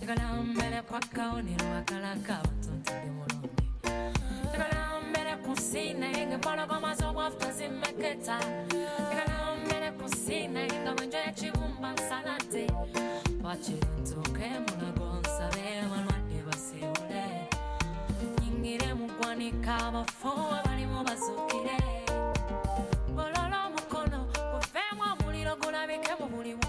tegala mbere kwa kaonero akalaka abatonto ndi mulungi tegala mbere ku nsina nga empologoma z'obwafuta zimmeketa. Tegala mbere ku nsina nga bwenjo ekibumba nsalate. Wakiri ntuuke mulago nsabe abalwadde basiibule nyingire mu ggwanika abafu abalimu bazuukire bolola omukono guveemu omuliro gulabike mu bulimu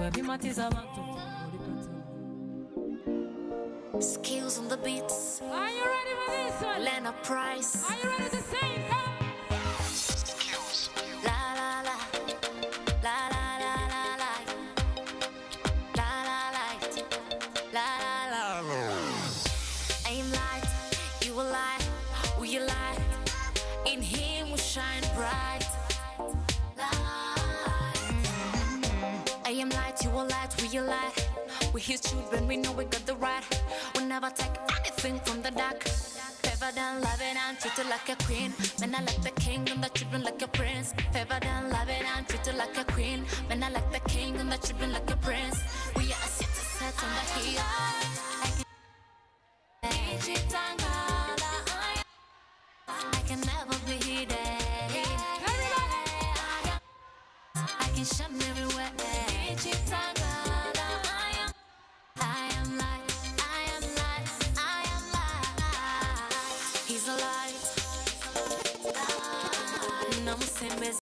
ebintu ebimatiza Skills on the beats. Are you ready for this one? Lena Price. Are you ready to sing? La la la. La la am light, you are light, we are light. We His children, we know we got the right. We never take anything from the dark. Favor than loving and treated like a queen. Men I like the king and the children like a prince. Favor than loving and treated like a queen. Men I like the king and the children like a prince. We are city set on the hill. I can I- I can never be hidden. I can shine everywhere. Ichitangala, I am, light, I am light, I am light. He's a light. Namusembeza